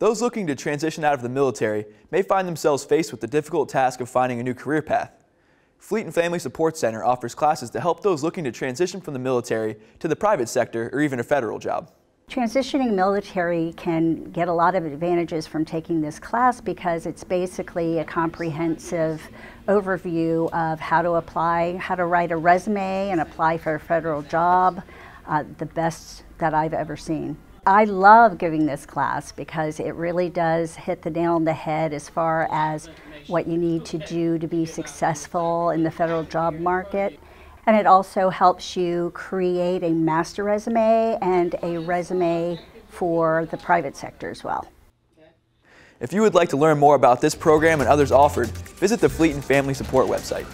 Those looking to transition out of the military may find themselves faced with the difficult task of finding a new career path. Fleet and Family Support Center offers classes to help those looking to transition from the military to the private sector or even a federal job. Transitioning military can get a lot of advantages from taking this class because it's basically a comprehensive overview of how to apply, how to write a resume and apply for a federal job, uh, the best that I've ever seen. I love giving this class because it really does hit the nail on the head as far as what you need to do to be successful in the federal job market. And it also helps you create a master resume and a resume for the private sector as well. If you would like to learn more about this program and others offered, visit the Fleet and Family Support website.